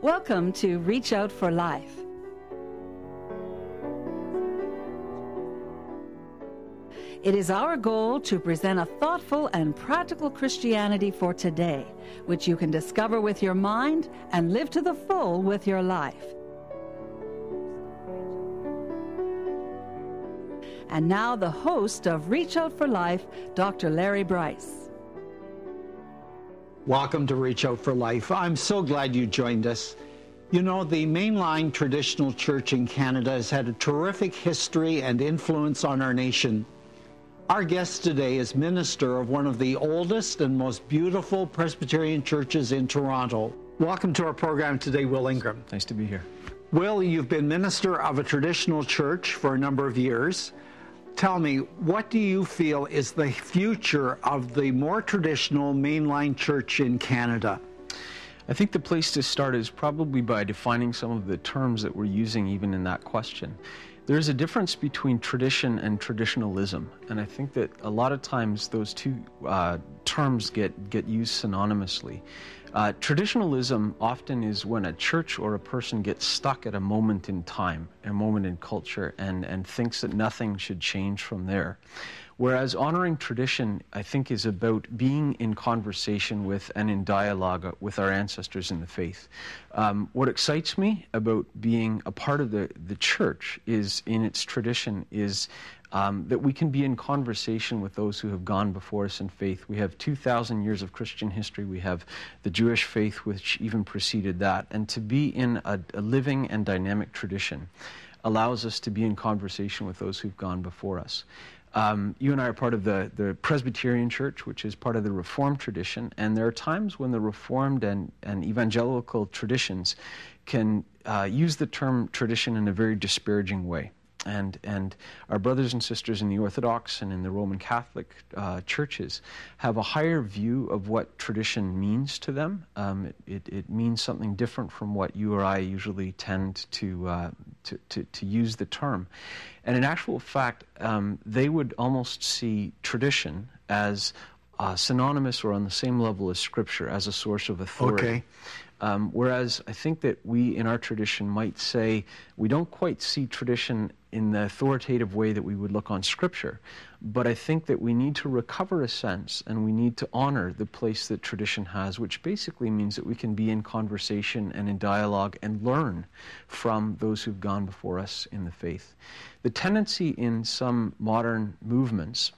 Welcome to Reach Out for Life. It is our goal to present a thoughtful and practical Christianity for today, which you can discover with your mind and live to the full with your life. And now, the host of Reach Out for Life, Dr. Larry Brice. Welcome to Reach Out for Life. I'm so glad you joined us. You know, the mainline traditional church in Canada has had a terrific history and influence on our nation. Our guest today is minister of one of the oldest and most beautiful Presbyterian churches in Toronto. Welcome to our program today, Will Ingram. Nice to be here. Will, you've been minister of a traditional church for a number of years. Tell me, what do you feel is the future of the more traditional mainline church in Canada? I think the place to start is probably by defining some of the terms that we're using even in that question. There's a difference between tradition and traditionalism, and I think that a lot of times those two uh, terms get, get used synonymously. Uh, traditionalism often is when a church or a person gets stuck at a moment in time, a moment in culture, and, and thinks that nothing should change from there. Whereas honoring tradition, I think, is about being in conversation with and in dialogue with our ancestors in the faith. Um, what excites me about being a part of the, the church is in its tradition is um, that we can be in conversation with those who have gone before us in faith. We have 2,000 years of Christian history. We have the Jewish faith, which even preceded that. And to be in a, a living and dynamic tradition allows us to be in conversation with those who've gone before us. Um, you and I are part of the, the Presbyterian Church, which is part of the Reformed tradition, and there are times when the Reformed and, and evangelical traditions can uh, use the term tradition in a very disparaging way. And, and our brothers and sisters in the Orthodox and in the Roman Catholic uh, churches have a higher view of what tradition means to them. Um, it, it, it, means something different from what you or I usually tend to, uh, to, to, to, use the term. And in actual fact, um, they would almost see tradition as uh, synonymous or on the same level as Scripture, as a source of authority. Okay. Um, whereas I think that we in our tradition might say we don't quite see tradition in the authoritative way that we would look on Scripture, but I think that we need to recover a sense and we need to honor the place that tradition has, which basically means that we can be in conversation and in dialogue and learn from those who've gone before us in the faith. The tendency in some modern movements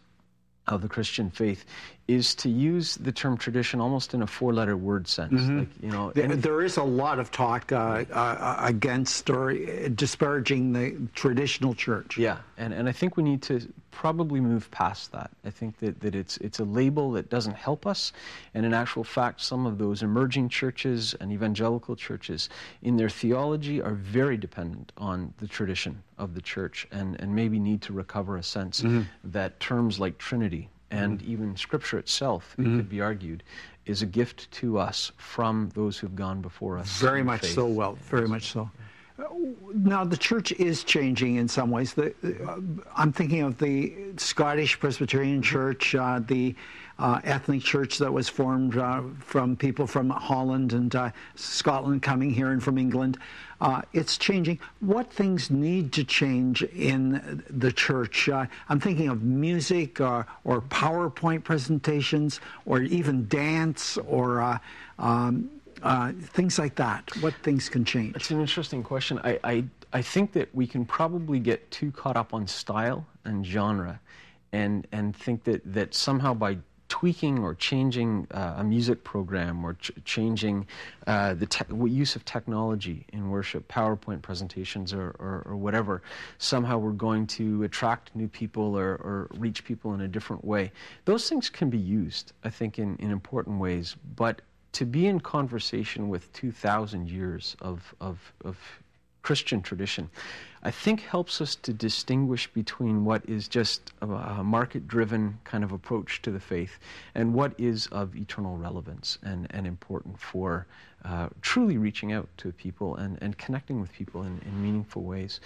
of the Christian faith is to use the term tradition almost in a four-letter word sense. Mm-hmm. Like, you know, there, there is a lot of talk uh, uh, against or disparaging the traditional church. Yeah, and, and I think we need to probably move past that. I think that, that it's it's a label that doesn't help us, and in actual fact, some of those emerging churches and evangelical churches, in their theology, are very dependent on the tradition of the church, and, and maybe need to recover a sense mm-hmm. that terms like Trinity and mm-hmm. even Scripture itself, mm-hmm. it could be argued, is a gift to us from those who've gone before us. Very much faith. so, well, very much so. Now, the church is changing in some ways. The, uh, I'm thinking of the Scottish Presbyterian Church, uh, the uh, ethnic church that was formed uh, from people from Holland and uh, Scotland coming here and from England. Uh, it's changing. What things need to change in the church? I'm thinking of music or, or, PowerPoint presentations or even dance or um, uh, things like that. What things can change? It's an interesting question. I, I, I think that we can probably get too caught up on style and genre and, and think that, that somehow by tweaking or changing uh, a music program or ch- changing uh, the use of technology in worship, PowerPoint presentations or, or, or, whatever, somehow we're going to attract new people or, or, reach people in a different way. Those things can be used, I think, in, in important ways, but to be in conversation with 2,000 years of, of, of Christian tradition, I think helps us to distinguish between what is just a, a market driven kind of approach to the faith and what is of eternal relevance and, and important for uh, truly reaching out to people and, and connecting with people in, in meaningful ways.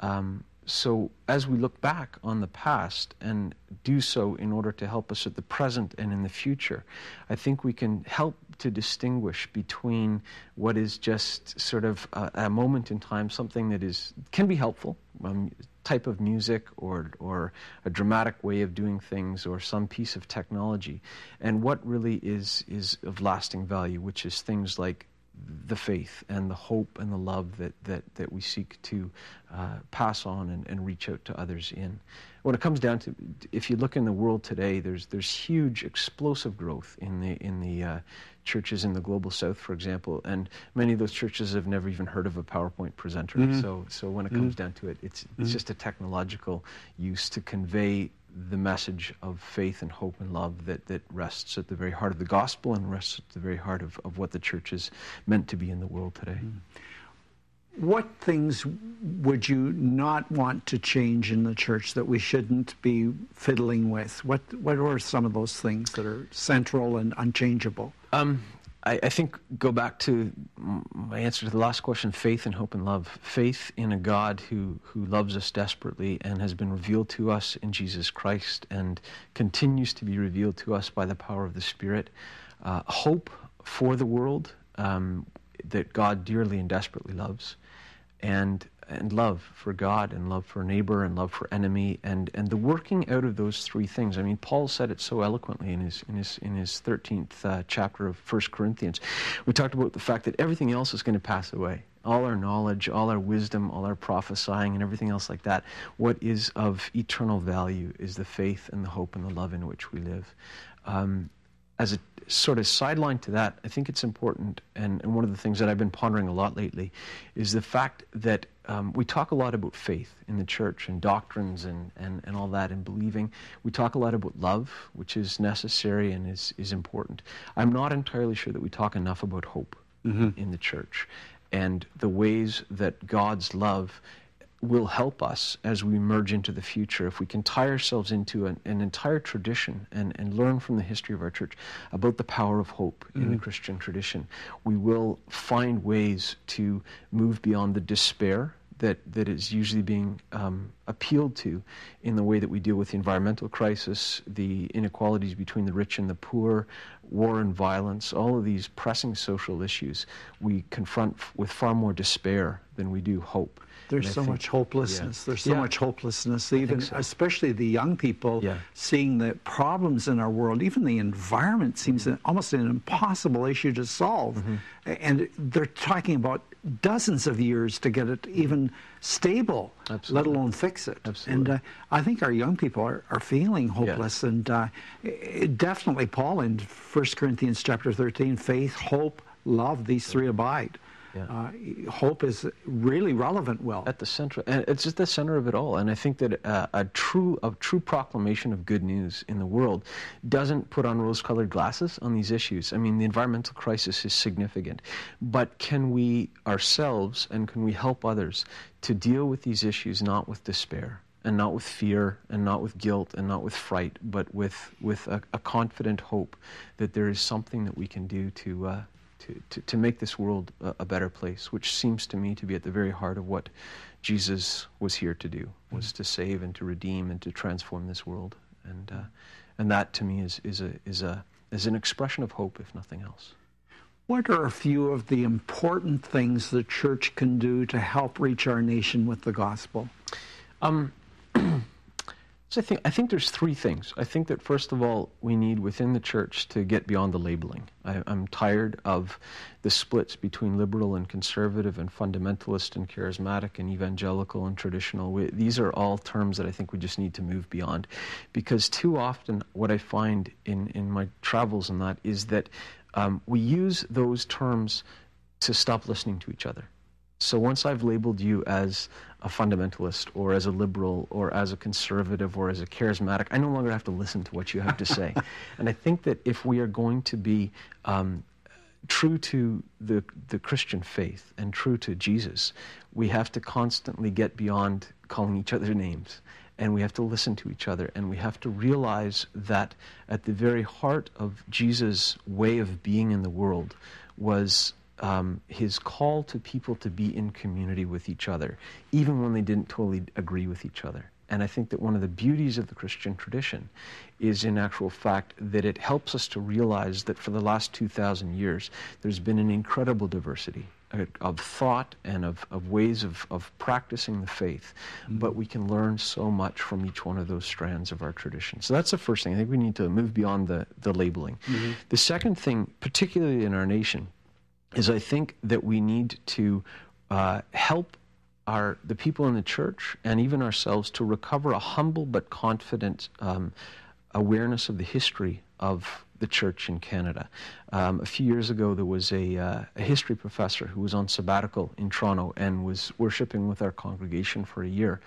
Um, so as we look back on the past and do so in order to help us at the present and in the future, I think we can help to distinguish between what is just sort of a, a moment in time, something that is can be helpful, um, type of music or or a dramatic way of doing things or some piece of technology, and what really is is of lasting value, which is things like the faith and the hope and the love that, that, that we seek to uh, pass on and, and reach out to others in. When it comes down to, if you look in the world today, there's, there's huge explosive growth in the, in the uh, churches in the global south, for example, and many of those churches have never even heard of a PowerPoint presenter. Mm-hmm. So, so when it comes mm-hmm. down to it, it's, it's mm-hmm. just a technological use to convey the message of faith and hope and love that, that rests at the very heart of the gospel and rests at the very heart of, of what the church is meant to be in the world today. Mm. What things would you not want to change in the church that we shouldn't be fiddling with? What what are some of those things that are central and unchangeable? Um, I, I, think go back to my answer to the last question: faith and hope and love. Faith in a God who who loves us desperately and has been revealed to us in Jesus Christ and continues to be revealed to us by the power of the Spirit. Uh, hope for the world um, that God dearly and desperately loves, and and love for God and love for neighbor and love for enemy and, and the working out of those three things. I mean, Paul said it so eloquently in his in his in his thirteenth uh, chapter of First Corinthians. We talked about the fact that everything else is going to pass away. All our knowledge, all our wisdom, all our prophesying, and everything else like that. What is of eternal value is the faith and the hope and the love in which we live. Um, as a sort of sideline to that, I think it's important, and, and, one of the things that I've been pondering a lot lately is the fact that um, we talk a lot about faith in the church and doctrines and, and, and all that and believing. We talk a lot about love, which is necessary and is, is important. I'm not entirely sure that we talk enough about hope mm-hmm. in the church and the ways that God's love will help us as we merge into the future if we can tie ourselves into an, an entire tradition and, and learn from the history of our church about the power of hope mm-hmm. in the mm-hmm. Christian tradition. We will find ways to move beyond the despair that, that is usually being um, appealed to in the way that we deal with the environmental crisis, the inequalities between the rich and the poor, war and violence, all of these pressing social issues, we confront with far more despair than we do hope. There's so think, much hopelessness. Yeah. There's so yeah. much hopelessness, even so. especially the young people yeah. seeing the problems in our world. Even the environment seems mm-hmm. almost an impossible issue to solve. Mm-hmm. And they're talking about dozens of years to get it even stable, Absolutely. let alone fix it. Absolutely. And uh, I think our young people are, are feeling hopeless. And uh, definitely, Paul in 1 Corinthians chapter 13, faith, hope, love, these three abide. Yeah. Uh, hope is really relevant. Well, at the center, and it's at the center of it all. And I think that uh, a true, a true proclamation of good news in the world doesn't put on rose-colored glasses on these issues. I mean, the environmental crisis is significant, but can we ourselves and can we help others to deal with these issues not with despair? and not with fear and not with guilt and not with fright, but with, with a, a confident hope that there is something that we can do to, uh, to, to, to make this world a, a, better place, which seems to me to be at the very heart of what Jesus was here to do, was mm-hmm. to save and to redeem and to transform this world. And, uh, and that to me is, is, a, is, a, is an expression of hope, if nothing else. What are a few of the important things the church can do to help reach our nation with the gospel? Um, So I think I think there's three things. I think that first of all, we need within the church to get beyond the labeling. I, am tired of the splits between liberal and conservative, and fundamentalist and charismatic, and evangelical and traditional. We, these are all terms that I think we just need to move beyond, because too often what I find in in my travels and that is that um, we use those terms to stop listening to each other. So once I've labeled you as a fundamentalist or as a liberal or as a conservative or as a charismatic, I no longer have to listen to what you have to say. and I think that if we are going to be um, true to the, the Christian faith and true to Jesus, we have to constantly get beyond calling each other names. And we have to listen to each other. And we have to realize that at the very heart of Jesus' way of being in the world was um, his call to people to be in community with each other, even when they didn't totally agree with each other. And I think that one of the beauties of the Christian tradition is, in actual fact, that it helps us to realize that for the last 2,000 years, there's been an incredible diversity uh, of thought and of, of ways of, of practicing the faith. Mm-hmm. But we can learn so much from each one of those strands of our tradition. So that's the first thing. I think we need to move beyond the, the labeling. Mm-hmm. The second thing, particularly in our nation, is I think that we need to uh, help our, the people in the church and even ourselves to recover a humble but confident um, awareness of the history of the church in Canada. Um, a few years ago, there was a, uh, a, history professor who was on sabbatical in Toronto and was worshiping with our congregation for a year.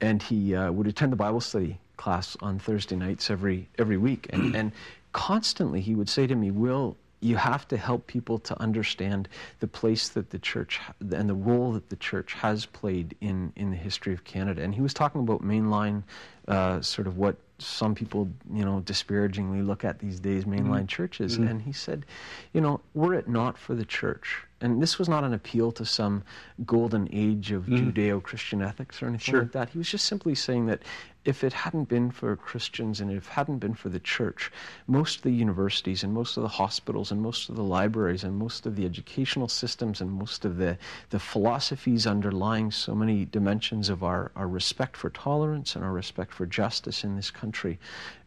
And he uh, would attend the Bible study class on Thursday nights every, every week. And, and constantly he would say to me, Will, you have to help people to understand the place that the church and the role that the church has played in, in the history of Canada. And he was talking about mainline, uh, sort of what some people, you know, disparagingly look at these days, mainline mm-hmm. churches. Mm-hmm. And he said, you know, were it not for the church, and this was not an appeal to some golden age of mm-hmm. Judeo Christian ethics or anything sure. like that. He was just simply saying that if it hadn't been for Christians and if it hadn't been for the church, most of the universities and most of the hospitals and most of the libraries and most of the educational systems and most of the, the philosophies underlying so many dimensions of our, our respect for tolerance and our respect for justice in this country,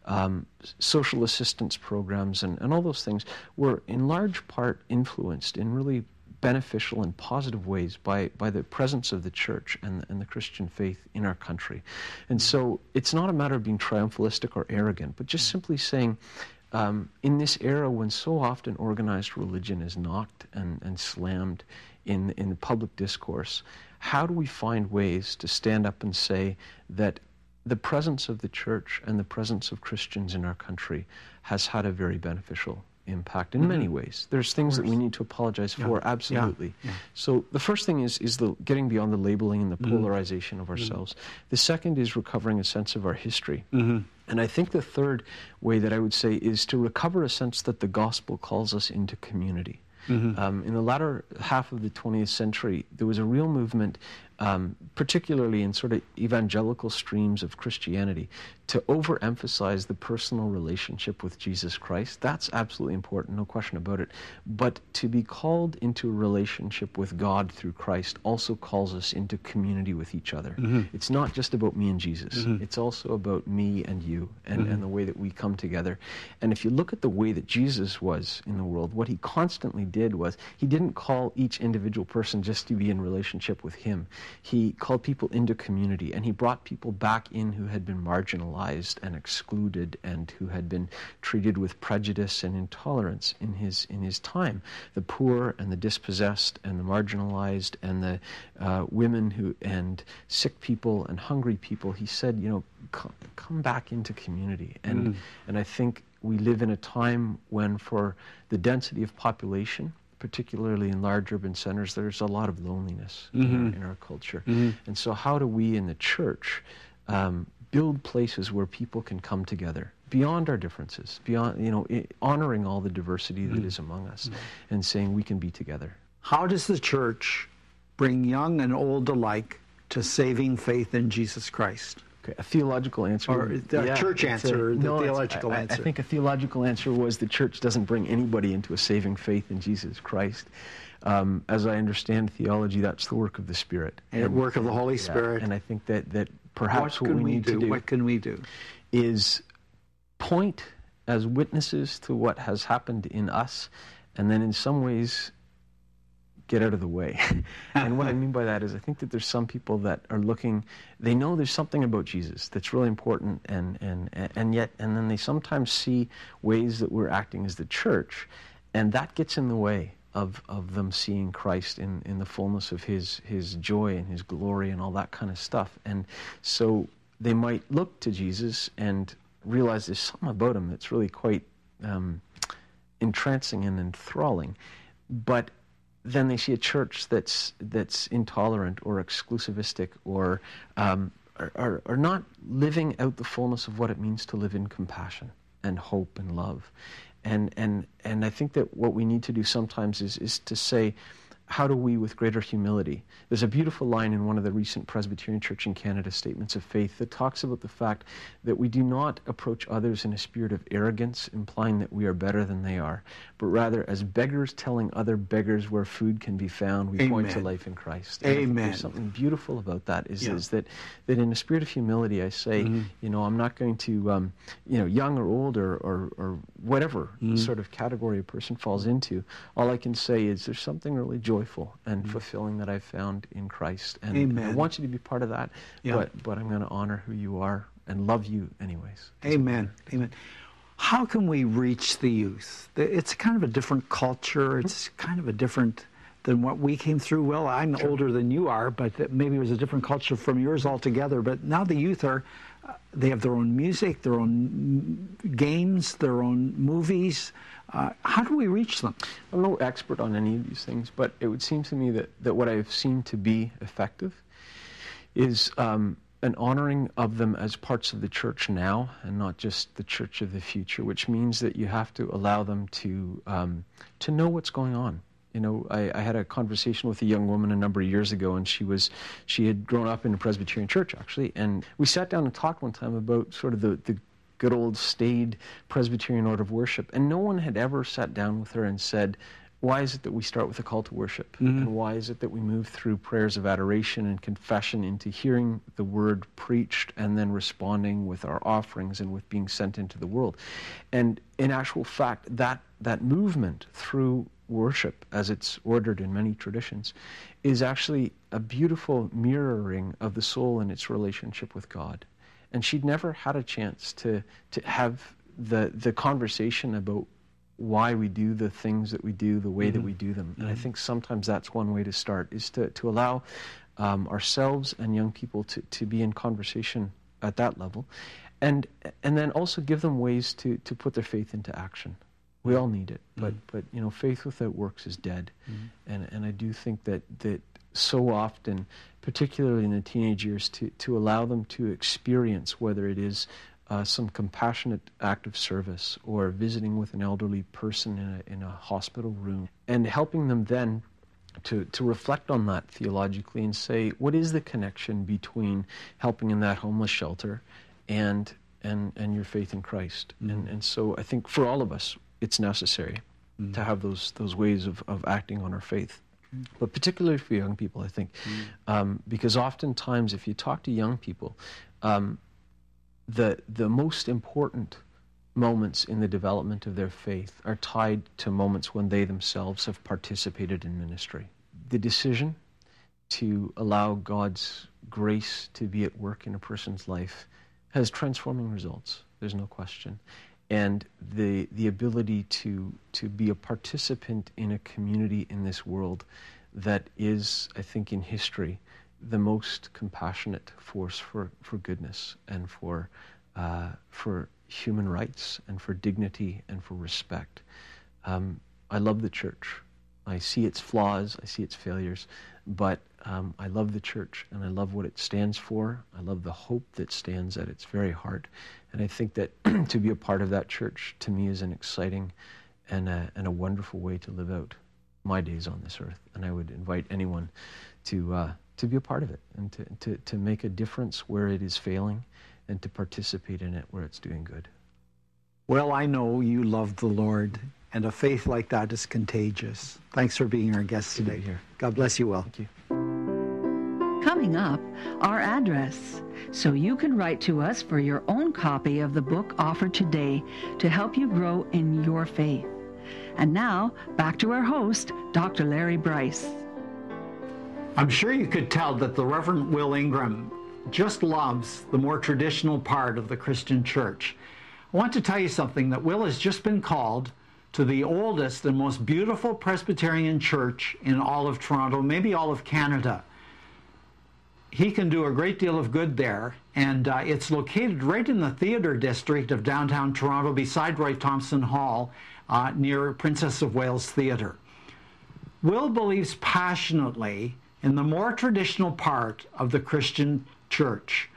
um, social assistance programs and, and all those things were in large part influenced in really beneficial and positive ways by, by the presence of the church and, and the Christian faith in our country. And so it's not a matter of being triumphalistic or arrogant, but just simply saying, um, in this era when so often organized religion is knocked and, and slammed in, in the public discourse, how do we find ways to stand up and say that the presence of the church and the presence of Christians in our country has had a very beneficial impact in mm-hmm. many ways. There's things that we need to apologize yeah. for, absolutely. Yeah. Yeah. So the first thing is is the getting beyond the labeling and the mm-hmm. polarization of mm-hmm. ourselves. Mm-hmm. The second is recovering a sense of our history. Mm-hmm. And I think the third way that I would say is to recover a sense that the gospel calls us into community. Mm-hmm. Um, in the latter half of the 20th century, there was a real movement um, particularly in sort of evangelical streams of Christianity, to overemphasize the personal relationship with Jesus Christ. That's absolutely important, no question about it. But to be called into a relationship with God through Christ also calls us into community with each other. Mm-hmm. It's not just about me and Jesus, mm-hmm. it's also about me and you and, mm-hmm. and the way that we come together. And if you look at the way that Jesus was in the world, what he constantly did was he didn't call each individual person just to be in relationship with him he called people into community and he brought people back in who had been marginalized and excluded and who had been treated with prejudice and intolerance in his in his time the poor and the dispossessed and the marginalized and the uh, women who and sick people and hungry people he said you know come, come back into community and mm. and i think we live in a time when for the density of population particularly in large urban centers, there's a lot of loneliness mm-hmm. in, our, mm-hmm. in, our, culture. Mm-hmm. And so, how do we in the church um, build places where people can come together beyond our differences, beyond, you know, honoring all the diversity mm-hmm. that is among us mm-hmm. and saying we can be together? How does the church bring young and old alike to saving faith in Jesus Christ? A theological answer. Or the yeah, church answer, a, the no, theological I, answer. I think a theological answer was the church doesn't bring anybody into a saving faith in Jesus Christ. Um, as I understand theology, that's the work of the Spirit. And, the work of the Holy Spirit. Yeah, and I think that, that perhaps what, what we, we need do, to do what can we do is point as witnesses to what has happened in us, and then in some ways get out of the way. and what I mean by that is I think that there's some people that are looking, they know there's something about Jesus that's really important, and, and, and yet, and then they sometimes see ways that we're acting as the church, and that gets in the way of, of them seeing Christ in, in the fullness of his, his joy and his glory and all that kind of stuff. And so they might look to Jesus and realize there's something about him that's really quite um, entrancing and enthralling. But then they see a church that's that's intolerant or exclusivistic or um, are, are, not living out the fullness of what it means to live in compassion and hope and love. And, and, and I think that what we need to do sometimes is, is to say, how do we, with greater humility? There's a beautiful line in one of the recent Presbyterian Church in Canada statements of faith that talks about the fact that we do not approach others in a spirit of arrogance, implying that we are better than they are, but rather as beggars telling other beggars where food can be found, we Amen. point to life in Christ. And Amen. There's something beautiful about that is, yeah. is that, that in a spirit of humility, I say, mm-hmm. you know, I'm not going to, um, you know, young or old or, or, or whatever mm-hmm. sort of category a person falls into. All I can say is there's something really joyful joyful and mm-hmm. fulfilling that I've found in Christ. And, and, I want you to be part of that, yeah. but, but I'm going to honor who you are and love you anyways. Amen. Amen. How can we reach the youth? It's kind of a different culture. It's kind of a different than what we came through. Well, I'm sure. older than you are, but maybe it was a different culture from yours altogether. But now the youth are, uh, they have their own music, their own games, their own movies. Uh, how do we reach them? I'm no expert on any of these things, but it would seem to me that, that what I've seen to be effective is um, an honoring of them as parts of the church now and not just the church of the future, which means that you have to allow them to, um, to know what's going on. You know, I, I, had a conversation with a young woman a number of years ago, and she was she had grown up in a Presbyterian church actually, and we sat down and talked one time about sort of the, the good old staid Presbyterian order of worship. And no one had ever sat down with her and said, why is it that we start with a call to worship? Mm-hmm. And why is it that we move through prayers of adoration and confession into hearing the word preached and then responding with our offerings and with being sent into the world? And in actual fact, that, that movement through worship, as it's ordered in many traditions, is actually a beautiful mirroring of the soul and its relationship with God and she'd never had a chance to to have the the conversation about why we do the things that we do the way mm-hmm. that we do them. And mm-hmm. I think sometimes that's one way to start is to, to allow um, ourselves and young people to, to be in conversation at that level. And and then also give them ways to, to put their faith into action. We all need it, but mm-hmm. but you know, faith without works is dead. Mm-hmm. And and I do think that that so often particularly in the teenage years, to, to allow them to experience whether it is uh, some compassionate act of service or visiting with an elderly person in a, in a hospital room and helping them then to, to reflect on that theologically and say, what is the connection between helping in that homeless shelter and, and, and your faith in Christ? Mm-hmm. And, and so I think for all of us, it's necessary mm-hmm. to have those, those ways of, of acting on our faith but particularly for young people, I think, mm. um, because oftentimes if you talk to young people, um, the the most important moments in the development of their faith are tied to moments when they themselves have participated in ministry. The decision to allow God's grace to be at work in a person's life has transforming results. There's no question and the the ability to to be a participant in a community in this world that is, I think, in history, the most compassionate force for, for goodness and for uh, for human rights and for dignity and for respect. Um, I love the church. I see its flaws, I see its failures, but um, I love the church and I love what it stands for. I love the hope that stands at its very heart. And I think that to be a part of that church to me is an exciting and a, and a wonderful way to live out my days on this earth. And I would invite anyone to, uh, to be a part of it and to, to, to make a difference where it is failing and to participate in it where it's doing good. Well, I know you love the Lord and a faith like that is contagious. Thanks for being our guest today. here. God bless you well. Thank you. Coming up, our address, so you can write to us for your own copy of the book offered today to help you grow in your faith. And now, back to our host, Dr. Larry Brice. I'm sure you could tell that the Reverend Will Ingram just loves the more traditional part of the Christian church. I want to tell you something that Will has just been called to the oldest and most beautiful Presbyterian church in all of Toronto, maybe all of Canada. He can do a great deal of good there, and uh, it's located right in the theater district of downtown Toronto beside Roy Thomson Hall uh, near Princess of Wales Theatre. Will believes passionately in the more traditional part of the Christian church.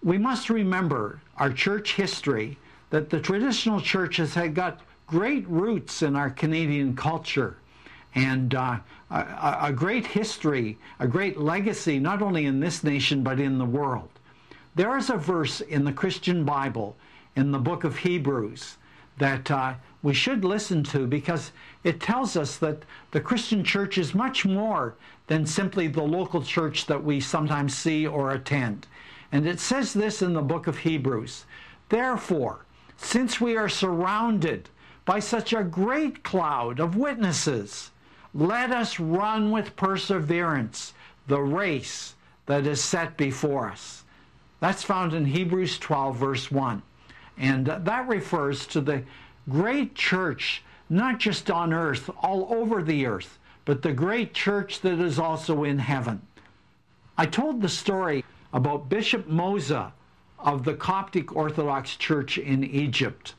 We must remember our church history that the traditional churches had got great roots in our Canadian culture and uh, a, a great history, a great legacy, not only in this nation but in the world. There is a verse in the Christian Bible, in the book of Hebrews, that uh, we should listen to because it tells us that the Christian church is much more than simply the local church that we sometimes see or attend. And it says this in the book of Hebrews Therefore, since we are surrounded by such a great cloud of witnesses, let us run with perseverance the race that is set before us. That's found in Hebrews 12, verse 1. And that refers to the great church, not just on earth, all over the earth, but the great church that is also in heaven. I told the story about Bishop Moussa of the Coptic Orthodox Church in Egypt.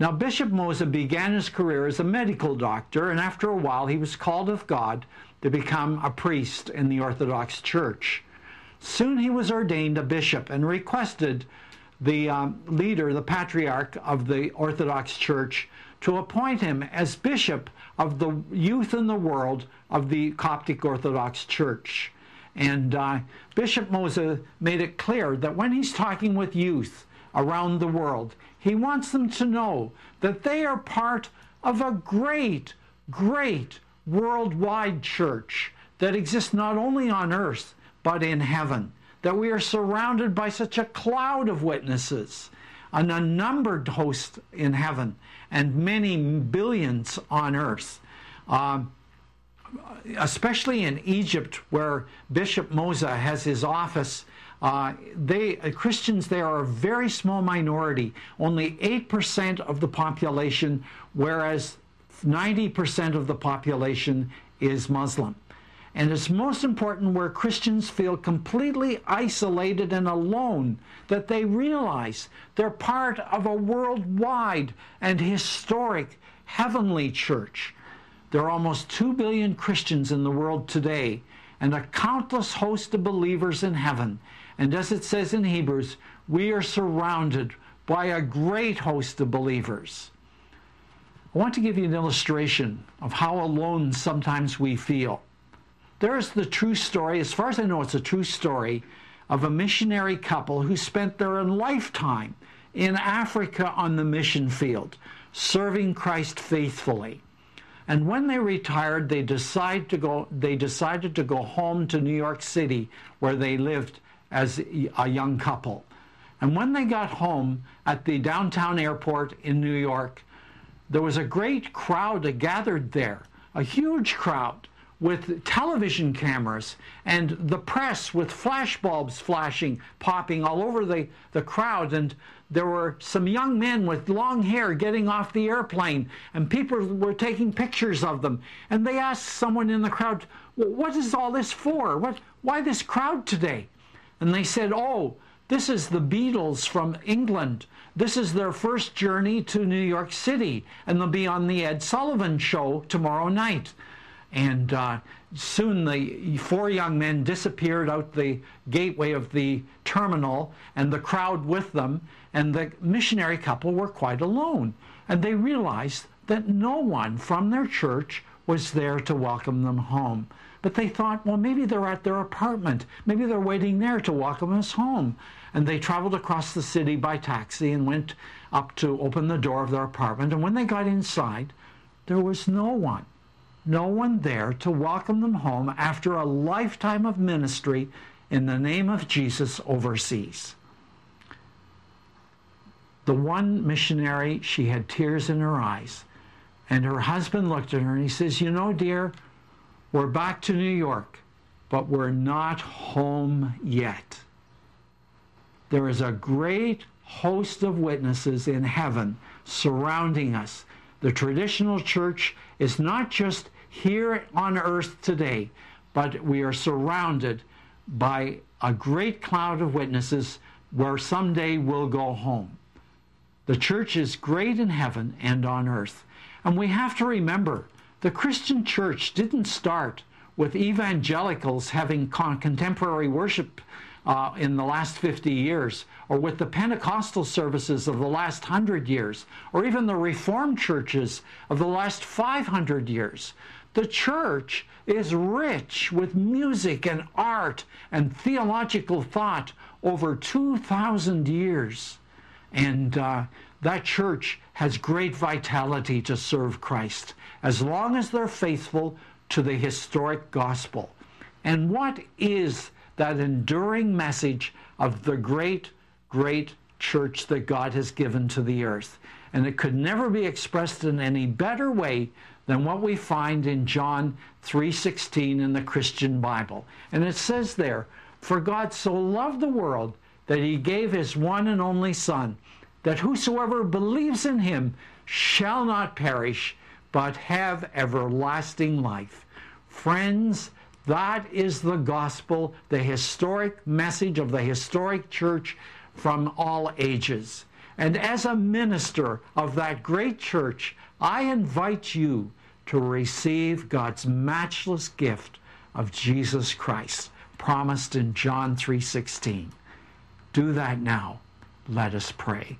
Now, Bishop Moussa began his career as a medical doctor, and after a while, he was called of God to become a priest in the Orthodox Church. Soon he was ordained a bishop and requested the um, leader, the patriarch of the Orthodox Church, to appoint him as bishop of the youth in the world of the Coptic Orthodox Church. And uh, Bishop Moussa made it clear that when he's talking with youth around the world, he wants them to know that they are part of a great, great worldwide church that exists not only on earth, but in heaven that we are surrounded by such a cloud of witnesses, an unnumbered host in heaven, and many billions on earth. Um, especially in Egypt, where Bishop Moussa has his office, uh, they uh, Christians there are a very small minority, only 8% of the population, whereas 90% of the population is Muslim. And it's most important where Christians feel completely isolated and alone, that they realize they're part of a worldwide and historic heavenly church. There are almost 2 billion Christians in the world today and a countless host of believers in heaven. And as it says in Hebrews, we are surrounded by a great host of believers. I want to give you an illustration of how alone sometimes we feel. There's the true story, as far as I know, it's a true story of a missionary couple who spent their lifetime in Africa on the mission field, serving Christ faithfully. And when they retired, they decided to go. They decided to go home to New York City, where they lived as a young couple. And when they got home at the downtown airport in New York, there was a great crowd that gathered there, a huge crowd with television cameras and the press with flashbulbs flashing, popping all over the, the crowd. And there were some young men with long hair getting off the airplane, and people were taking pictures of them. And they asked someone in the crowd, well, What is all this for? What, why this crowd today? And they said, Oh, this is the Beatles from England. This is their first journey to New York City, and they'll be on the Ed Sullivan show tomorrow night. And uh, soon the four young men disappeared out the gateway of the terminal and the crowd with them. And the missionary couple were quite alone. And they realized that no one from their church was there to welcome them home. But they thought, well, maybe they're at their apartment. Maybe they're waiting there to welcome us home. And they traveled across the city by taxi and went up to open the door of their apartment. And when they got inside, there was no one no one there to welcome them home after a lifetime of ministry in the name of Jesus overseas. The one missionary, she had tears in her eyes. And her husband looked at her and he says, You know, dear, we're back to New York, but we're not home yet. There is a great host of witnesses in heaven surrounding us. The traditional church is not just here on earth today, but we are surrounded by a great cloud of witnesses where someday we'll go home. The church is great in heaven and on earth. And we have to remember the Christian church didn't start with evangelicals having contemporary worship uh, in the last 50 years, or with the Pentecostal services of the last 100 years, or even the Reformed churches of the last 500 years. The church is rich with music and art and theological thought over 2,000 years. And uh, that church has great vitality to serve Christ as long as they're faithful to the historic gospel. And what is that enduring message of the great, great church that God has given to the earth? And it could never be expressed in any better way than what we find in John 3:16 in the Christian Bible. And it says there, "For God so loved the world that he gave his one and only son, that whosoever believes in him shall not perish, but have everlasting life." Friends, that is the gospel, the historic message of the historic church from all ages. And as a minister of that great church, I invite you to receive God's matchless gift of Jesus Christ, promised in John 3:16. Do that now. Let us pray.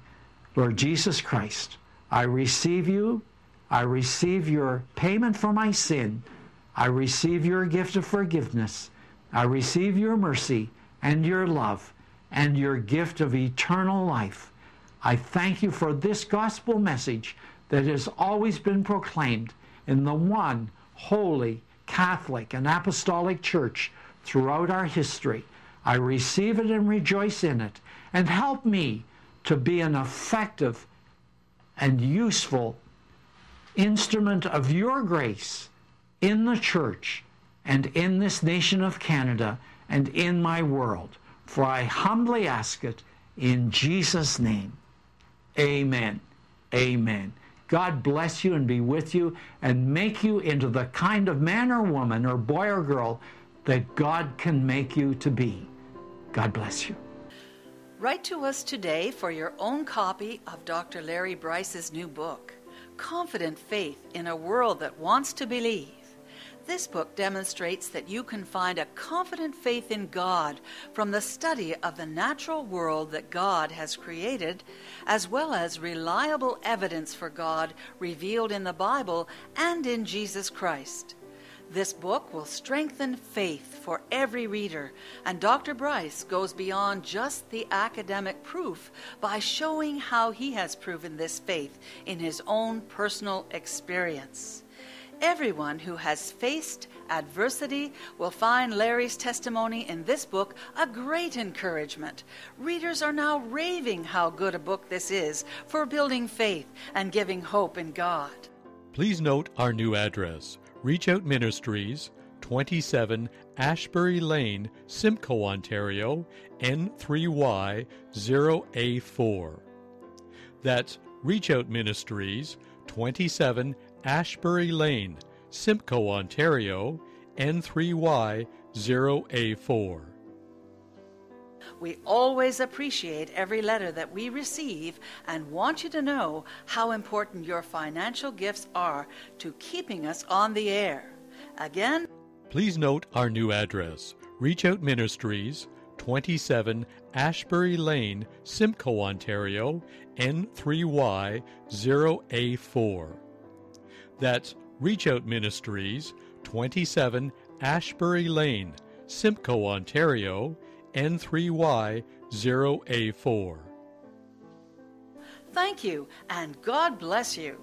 Lord Jesus Christ, I receive you. I receive your payment for my sin. I receive your gift of forgiveness. I receive your mercy and your love and your gift of eternal life. I thank you for this gospel message that has always been proclaimed in the one holy, Catholic, and Apostolic Church throughout our history. I receive it and rejoice in it. And help me to be an effective and useful instrument of your grace in the church and in this nation of Canada and in my world. For I humbly ask it in Jesus' name. Amen. Amen. God bless you and be with you and make you into the kind of man or woman or boy or girl that God can make you to be. God bless you. Write to us today for your own copy of Dr. Larry Brice's new book, Confident Faith in a World That Wants to Believe. This book demonstrates that you can find a confident faith in God from the study of the natural world that God has created, as well as reliable evidence for God revealed in the Bible and in Jesus Christ. This book will strengthen faith for every reader, and Dr. Brice goes beyond just the academic proof by showing how he has proven this faith in his own personal experience. Everyone who has faced adversity will find Larry's testimony in this book a great encouragement. Readers are now raving how good a book this is for building faith and giving hope in God. Please note our new address Reach Out Ministries, 27 Ashbury Lane, Simcoe, Ontario, N3Y 0A4. That's Reach Out Ministries, 27 Ashbury Lane, Simcoe, Ontario, N3Y 0A4. We always appreciate every letter that we receive and want you to know how important your financial gifts are to keeping us on the air. Again, please note our new address Reach Out Ministries, 27 Ashbury Lane, Simcoe, Ontario, N3Y 0A4. That's Reach Out Ministries, 27 Ashbury Lane, Simcoe, Ontario, N3Y 0A4. Thank you, and God bless you.